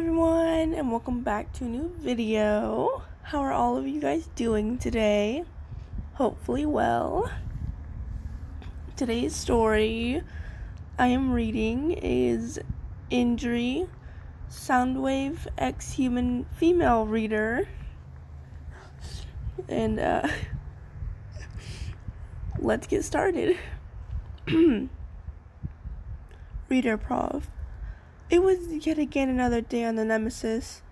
everyone and welcome back to a new video. How are all of you guys doing today? Hopefully well. Today's story I am reading is Injury Soundwave X Human Female Reader. And uh let's get started. Reader Prov it was yet again another day on the Nemesis.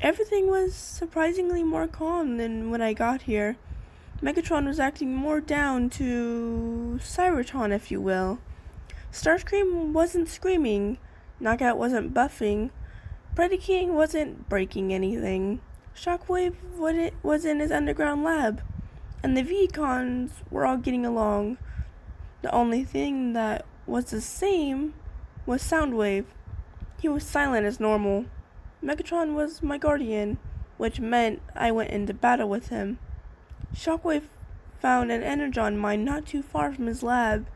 Everything was surprisingly more calm than when I got here. Megatron was acting more down to Cybertron, if you will. Starscream wasn't screaming. Knockout wasn't buffing. Predaking wasn't breaking anything. Shockwave was in his underground lab. And the V-Cons were all getting along. The only thing that was the same was Soundwave. He was silent as normal. Megatron was my guardian, which meant I went into battle with him. Shockwave found an energon mine not too far from his lab,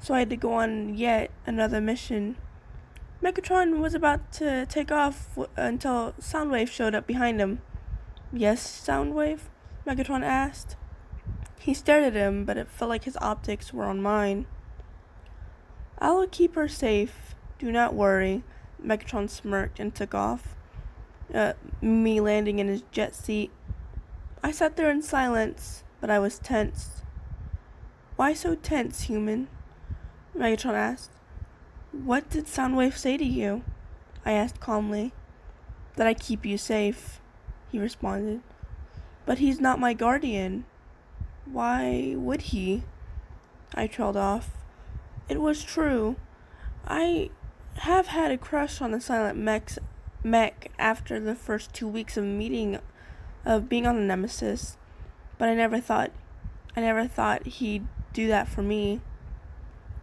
so I had to go on yet another mission. Megatron was about to take off until Soundwave showed up behind him. Yes, Soundwave? Megatron asked. He stared at him, but it felt like his optics were on mine. I'll keep her safe. Do not worry. Megatron smirked and took off, uh, me landing in his jet seat. I sat there in silence, but I was tense. Why so tense, human? Megatron asked. What did Soundwave say to you? I asked calmly. That I keep you safe, he responded. But he's not my guardian. Why would he? I trailed off. It was true. I have had a crush on the silent mechs, mech after the first two weeks of meeting, of being on the Nemesis, but I never thought, I never thought he'd do that for me.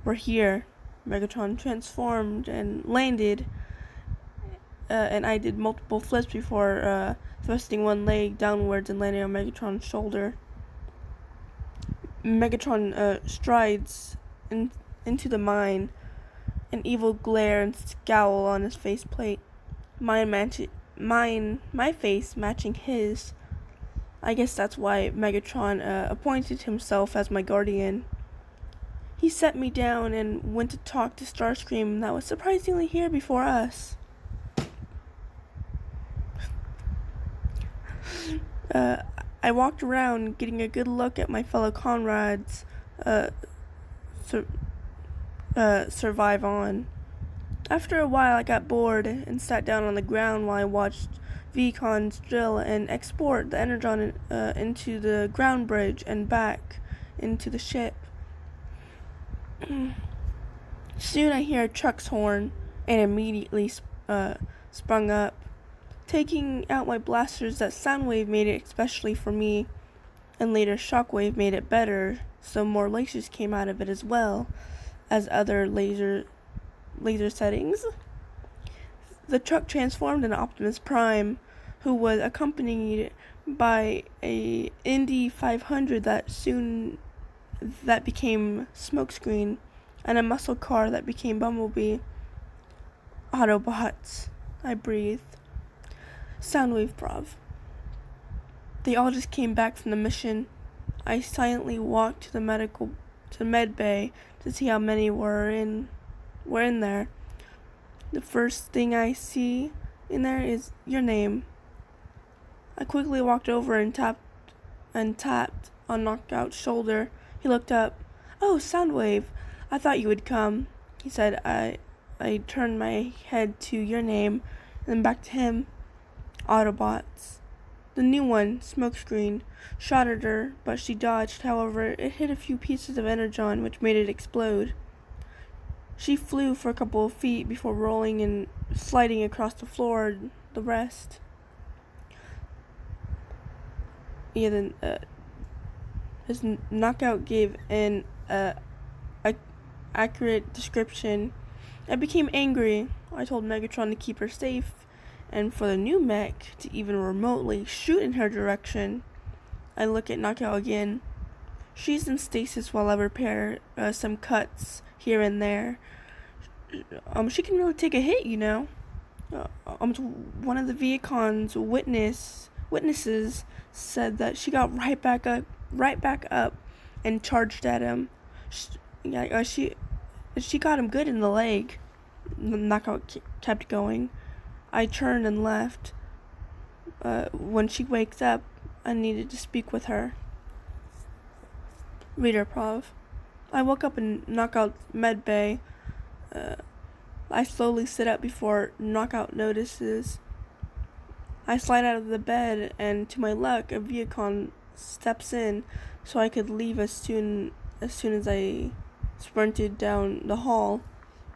We're here. Megatron transformed and landed, uh, and I did multiple flips before uh, thrusting one leg downwards and landing on Megatron's shoulder. Megatron uh, strides in, into the mine an evil glare and scowl on his faceplate. Mine match mine my face matching his. I guess that's why Megatron uh, appointed himself as my guardian. He set me down and went to talk to Starscream that was surprisingly here before us. Uh, I walked around getting a good look at my fellow comrades. Uh, uh, survive on. After a while, I got bored and sat down on the ground while I watched V-Cons drill and export the energon uh, into the ground bridge and back into the ship. Soon I hear a truck's horn and immediately uh, sprung up, taking out my blasters that Soundwave made it especially for me, and later Shockwave made it better, so more lasers came out of it as well as other laser laser settings. The truck transformed into Optimus Prime, who was accompanied by a Indy 500 that soon that became Smokescreen, and a muscle car that became Bumblebee. Autobots, I breathed. Soundwave Prov. They all just came back from the mission. I silently walked to the medical to the med bay to see how many were in were in there. The first thing I see in there is your name. I quickly walked over and tapped and tapped on Knockout's shoulder. He looked up. Oh, Soundwave. I thought you would come. He said I I turned my head to your name and then back to him. Autobots. The new one, Smokescreen, shot at her, but she dodged. However, it hit a few pieces of energon, which made it explode. She flew for a couple of feet before rolling and sliding across the floor. The rest. Yeah, then uh, his knockout gave an uh, a accurate description. I became angry. I told Megatron to keep her safe and for the new mech to even remotely shoot in her direction. I look at Knockout again. She's in stasis while I repair uh, some cuts here and there. Um, she can really take a hit, you know. uh, um, one of the Vehicon's witness witnesses said that she got right back up, right back up, and charged at him. She, yeah, uh, she she got him good in the leg. Knockout kept going. I turned and left. Uh, when she wakes up, I needed to speak with her. Reader Prov. I woke up in Knockout Med Bay. Uh, I slowly sit up before Knockout notices. I slide out of the bed, and to my luck, a Vehicon steps in, so I could leave as soon as soon as I sprinted down the hall.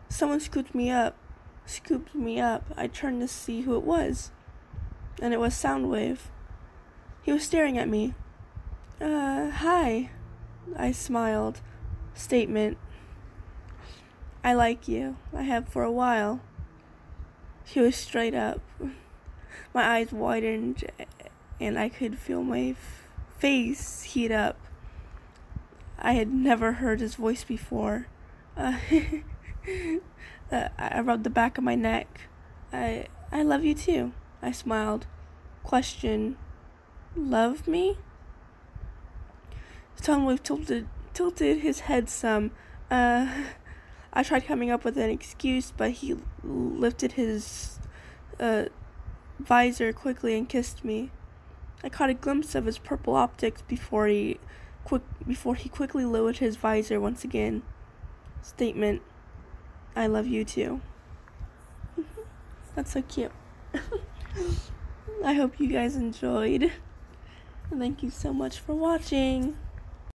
Someone scooped me up. Scooped me up. I turned to see who it was, and it was Soundwave. He was staring at me. Uh, hi. I smiled. Statement. I like you. I have for a while. He was straight up. My eyes widened, and I could feel my face heat up. I had never heard his voice before. Uh, uh, I rubbed the back of my neck. I I love you too. I smiled. Question: Love me? Soundwave tilted tilted his head some. Uh, I tried coming up with an excuse, but he lifted his uh, visor quickly and kissed me. I caught a glimpse of his purple optics before he quick before he quickly lowered his visor once again. Statement: I love you too. That's so cute. I hope you guys enjoyed. Thank you so much for watching.